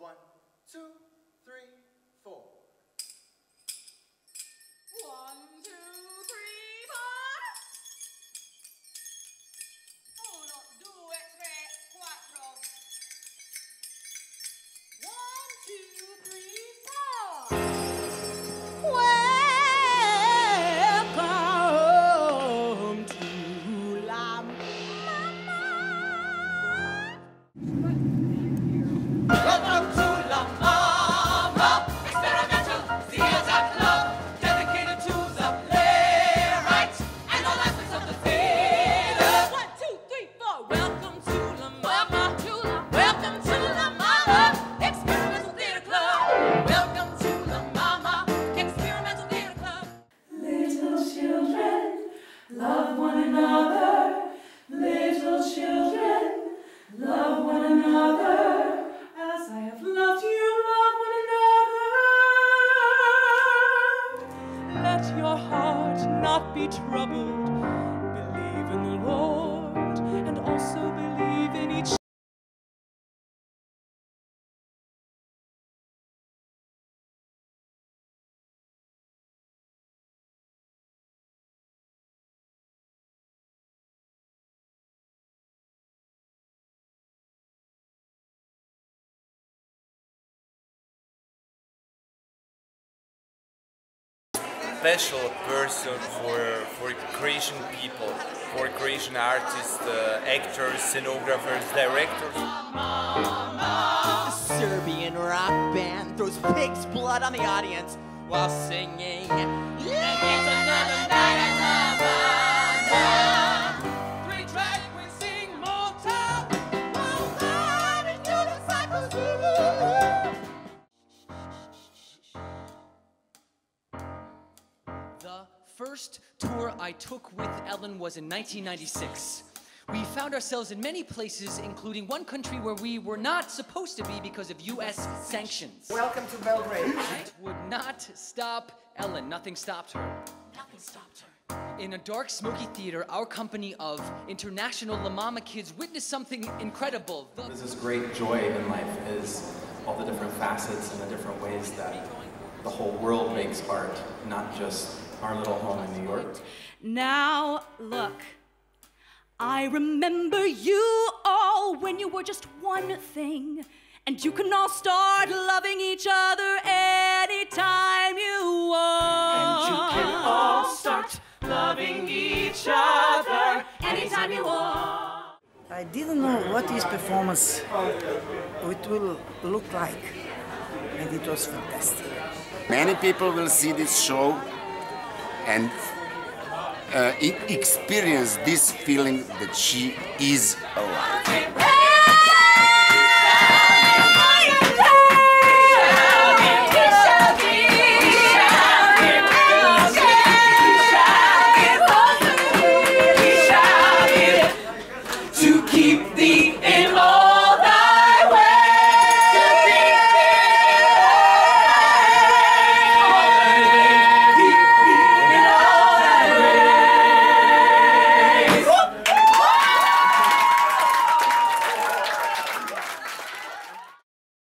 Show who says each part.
Speaker 1: one, two,
Speaker 2: be troubled.
Speaker 3: Special person for for Croatian people, for Croatian artists, uh, actors, scenographers, directors.
Speaker 4: Serbian rock band throws pig's blood on the audience while singing. The first tour I took with Ellen was in 1996. We found ourselves in many places, including one country where we were not supposed to be because of US sanctions.
Speaker 1: Welcome to Belgrade.
Speaker 4: It would not stop Ellen. Nothing stopped her.
Speaker 5: Nothing stopped her.
Speaker 4: In a dark, smoky theater, our company of international La Mama kids witnessed something incredible. The
Speaker 6: This great joy in life is all the different facets and the different ways that the whole world makes art, not just our little home in New York.
Speaker 2: Now, look. I remember you all when you were just one thing. And you can all start loving each other anytime you want.
Speaker 7: And you can all start loving each other anytime you want.
Speaker 8: I didn't know what this performance it will look like, and it was fantastic.
Speaker 9: Many people will see this show and uh, experience this feeling that she is alive.